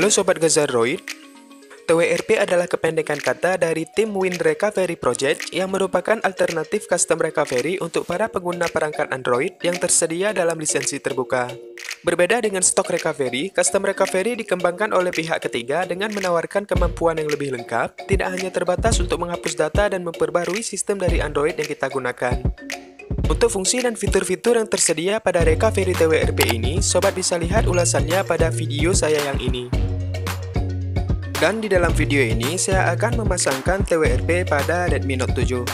Halo Sobat Gazaroid, TWRP adalah kependekan kata dari Tim Win Recovery Project yang merupakan alternatif custom recovery untuk para pengguna perangkat Android yang tersedia dalam lisensi terbuka. Berbeda dengan stok recovery, custom recovery dikembangkan oleh pihak ketiga dengan menawarkan kemampuan yang lebih lengkap, tidak hanya terbatas untuk menghapus data dan memperbarui sistem dari Android yang kita gunakan. Untuk fungsi dan fitur-fitur yang tersedia pada recovery TWRP ini, sobat bisa lihat ulasannya pada video saya yang ini. Dan di dalam video ini, saya akan memasangkan TWRP pada Redmi Note 7.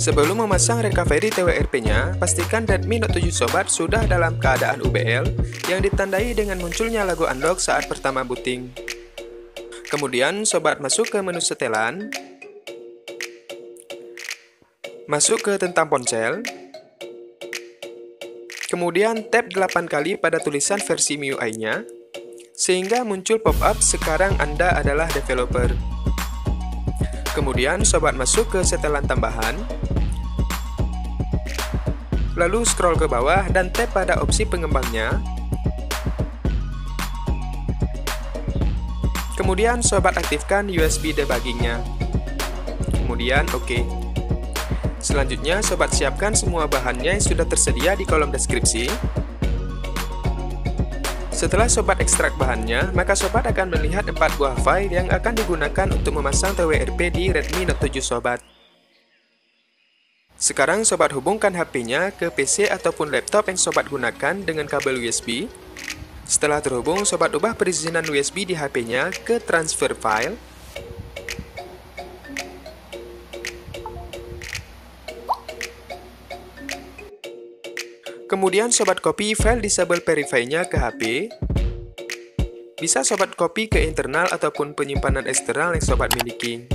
Sebelum memasang recovery TWRP-nya, pastikan Redmi Note 7 Sobat sudah dalam keadaan UBL yang ditandai dengan munculnya lagu unlock saat pertama booting. Kemudian, Sobat masuk ke menu setelan, masuk ke tentang ponsel, kemudian tap 8 kali pada tulisan versi MIUI-nya, sehingga muncul pop-up sekarang Anda adalah developer. Kemudian sobat masuk ke setelan tambahan, lalu scroll ke bawah dan tap pada opsi pengembangnya. Kemudian sobat aktifkan USB debuggingnya. Kemudian oke. Okay. Selanjutnya sobat siapkan semua bahannya yang sudah tersedia di kolom deskripsi. Setelah sobat ekstrak bahannya, maka sobat akan melihat 4 buah file yang akan digunakan untuk memasang TWRP di Redmi Note 7 sobat. Sekarang sobat hubungkan HP-nya ke PC ataupun laptop yang sobat gunakan dengan kabel USB. Setelah terhubung, sobat ubah perizinan USB di HP-nya ke transfer file Kemudian sobat copy file disable verify-nya ke HP. Bisa sobat copy ke internal ataupun penyimpanan eksternal yang sobat miliki.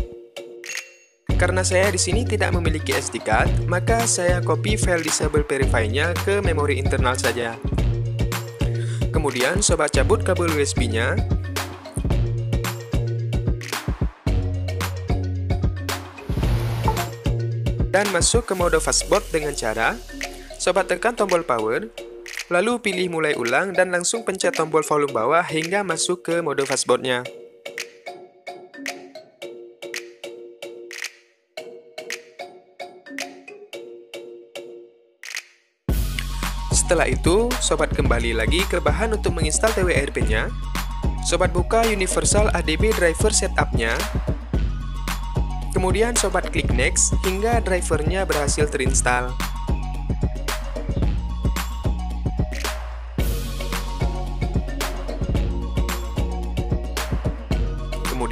Karena saya di sini tidak memiliki SD card, maka saya copy file disable verify-nya ke memori internal saja. Kemudian sobat cabut kabel USB-nya. Dan masuk ke mode fastboot dengan cara Sobat tekan tombol power, lalu pilih mulai ulang dan langsung pencet tombol volume bawah hingga masuk ke mode fastboard-nya. Setelah itu, sobat kembali lagi ke bahan untuk menginstal TWRP-nya. Sobat buka Universal ADB Driver Setup-nya. Kemudian sobat klik Next hingga drivernya berhasil terinstall.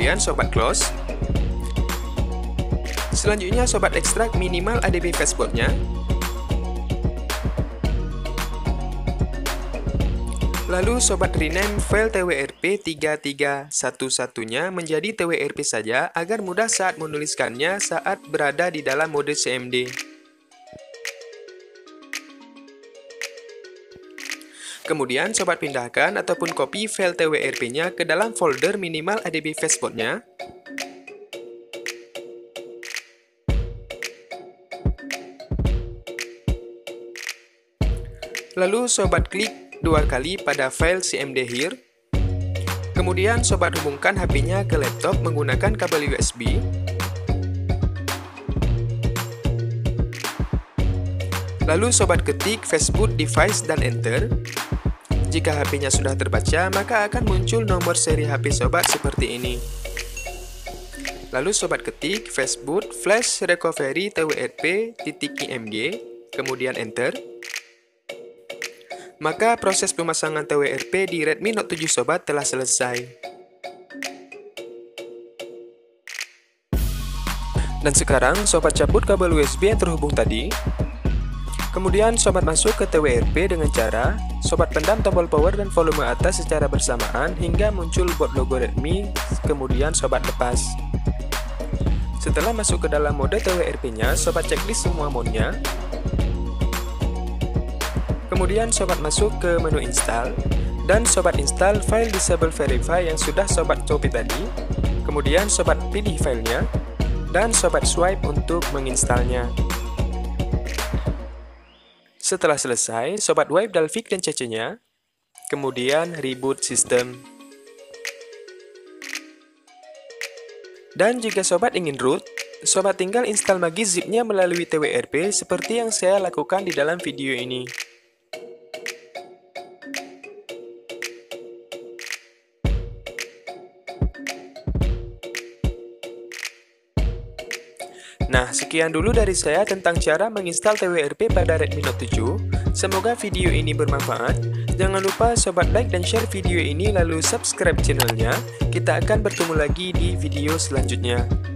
Kemudian sobat close. Selanjutnya sobat ekstrak minimal ADB fastboard-nya. Lalu sobat rename file TWRP 3311-nya menjadi TWRP saja agar mudah saat menuliskannya saat berada di dalam mode CMD. Kemudian sobat pindahkan ataupun copy file TWRP-nya ke dalam folder minimal ADB Fastboard-nya. Lalu sobat klik dua kali pada file cmd here. Kemudian sobat hubungkan HP-nya ke laptop menggunakan kabel USB. Lalu sobat ketik Facebook device dan enter. Jika HP-nya sudah terbaca, maka akan muncul nomor seri HP sobat seperti ini. Lalu sobat ketik Facebook flash recovery TWRP titik IMG, kemudian enter. Maka proses pemasangan TWRP di Redmi Note 7 sobat telah selesai. Dan sekarang sobat cabut kabel USB yang terhubung tadi Kemudian sobat masuk ke TWRP dengan cara sobat pendam tombol power dan volume atas secara bersamaan hingga muncul bot logo Redmi, kemudian sobat lepas. Setelah masuk ke dalam mode TWRP-nya, sobat checklist semua mode-nya. Kemudian sobat masuk ke menu install dan sobat install file disable verify yang sudah sobat copy tadi. Kemudian sobat pilih filenya dan sobat swipe untuk menginstalnya. Setelah selesai, Sobat wipe Dalvik dan cecenya, kemudian reboot sistem. Dan jika Sobat ingin root, Sobat tinggal install magizipnya melalui TWRP seperti yang saya lakukan di dalam video ini. Nah, sekian dulu dari saya tentang cara menginstal TWRP pada Redmi Note 7. Semoga video ini bermanfaat. Jangan lupa sobat like dan share video ini lalu subscribe channelnya. Kita akan bertemu lagi di video selanjutnya.